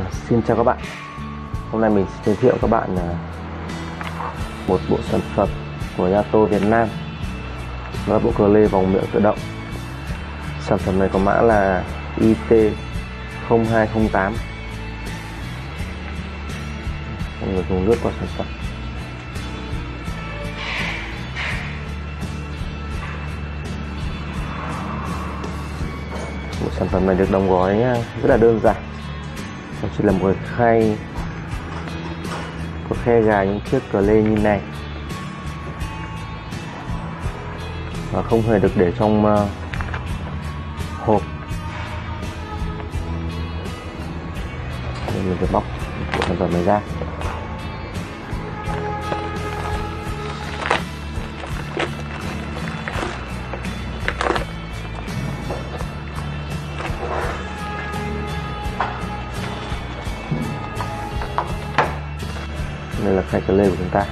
À, xin chào các bạn. Hôm nay mình sẽ giới thiệu các bạn à, một bộ sản phẩm của Yato Việt Nam. Đó là bộ cờ lê vòng miệng tự động. Sản phẩm này có mã là IT 0208 mọi người cùng lướt qua sản phẩm. Bộ sản phẩm này được đóng gói à, rất là đơn giản nó chỉ là một cái khay có khe gài những chiếc cờ lê như này. Và không hề được để trong uh, hộp. Nên mình phải bóc bộ sản phẩm này ra. Đây là khay cờ lê của chúng ta.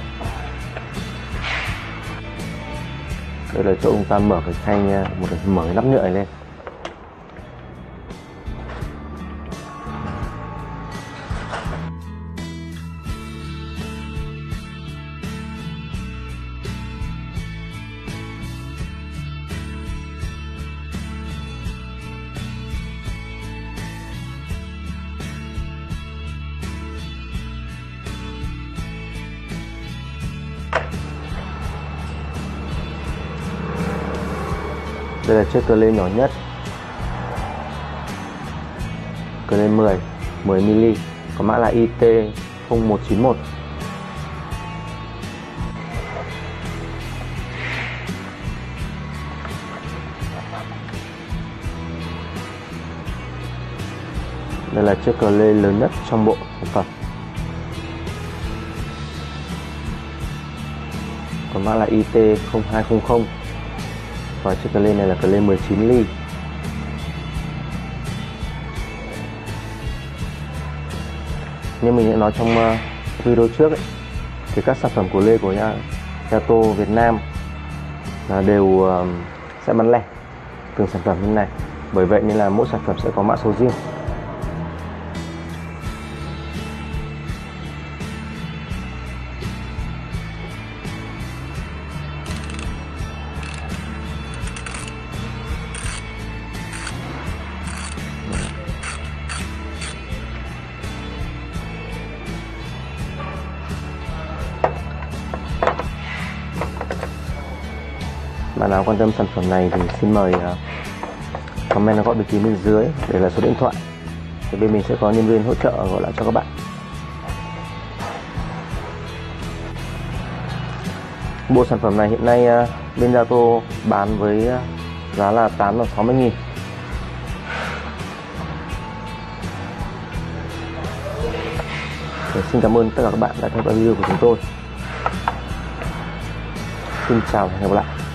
Đây là chỗ chúng ta mở cái khay, một cái mở cái nắp nhựa này lên. Đây là chiếc cờ lê nhỏ nhất. Cờ lê 10 10 mm có mã là IT 0191 đây là chiếc cờ lê lớn nhất trong bộ sản phẩm. Có mã là IT 0200 và chiếc cờ lê này là cờ lê 19 ly. Như mình đã nói trong uh, video trước ấy, thì các sản phẩm của lê của nhà Yato Việt Nam là đều uh, sẽ bán lẻ từng sản phẩm như này. Bởi vậy nên là mỗi sản phẩm sẽ có mã số riêng. Bạn nào quan tâm sản phẩm này thì xin mời uh, comment gọi được ký bên dưới. Để là số điện thoại. Thì bên mình sẽ có nhân viên hỗ trợ gọi lại cho các bạn. Bộ sản phẩm này hiện nay uh, bên Dato bán với à, giá là 860 nghìn. Để xin cảm ơn tất cả các bạn đã theo dõi video của chúng tôi. Xin chào và hẹn gặp lại.